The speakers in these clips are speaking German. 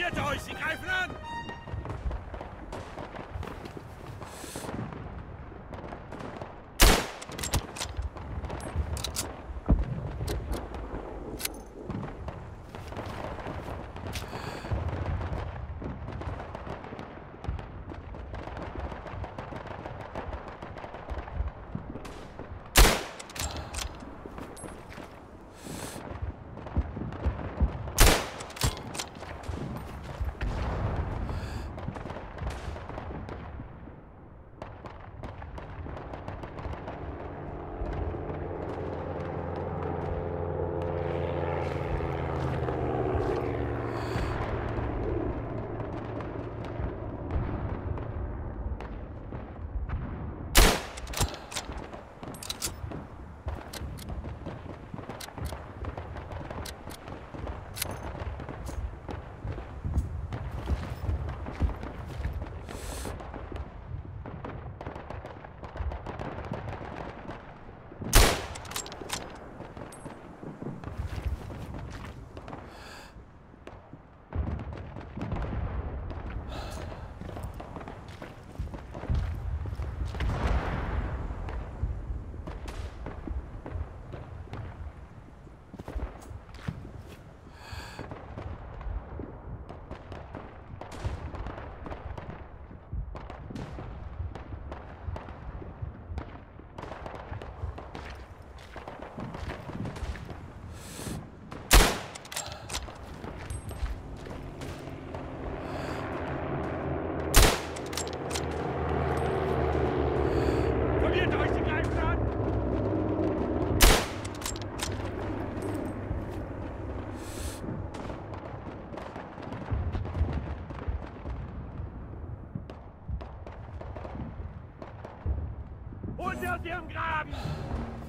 Formiert euch, sie greifen an! Aus ihrem Graben!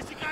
Informiert euch, sie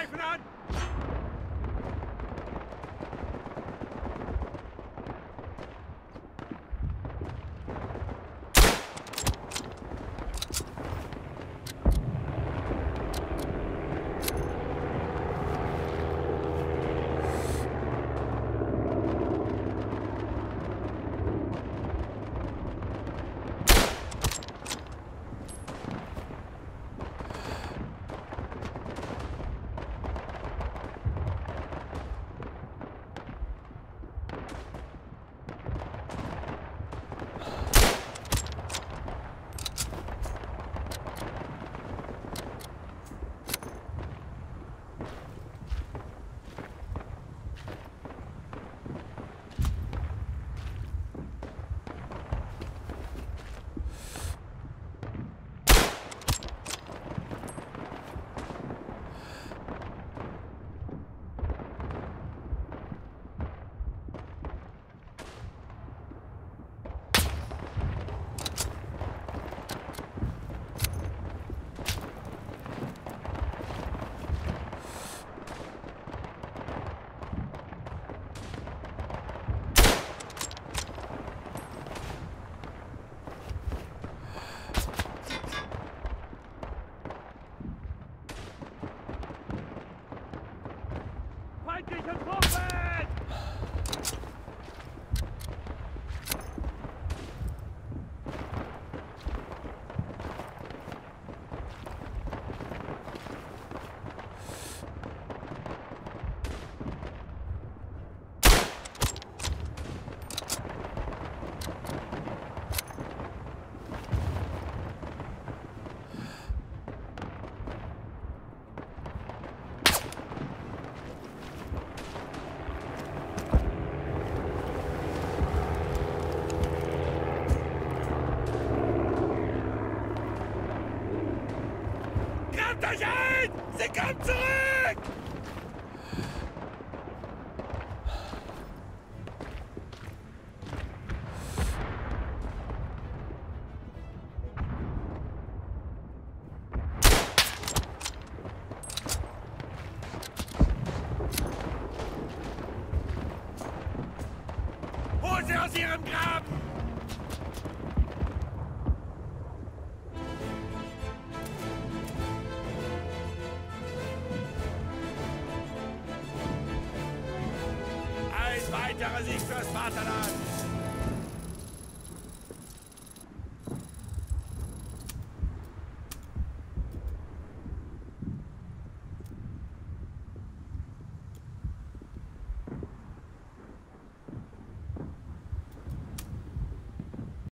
C'est comme tu weiterer Sieg fürs Vaterland!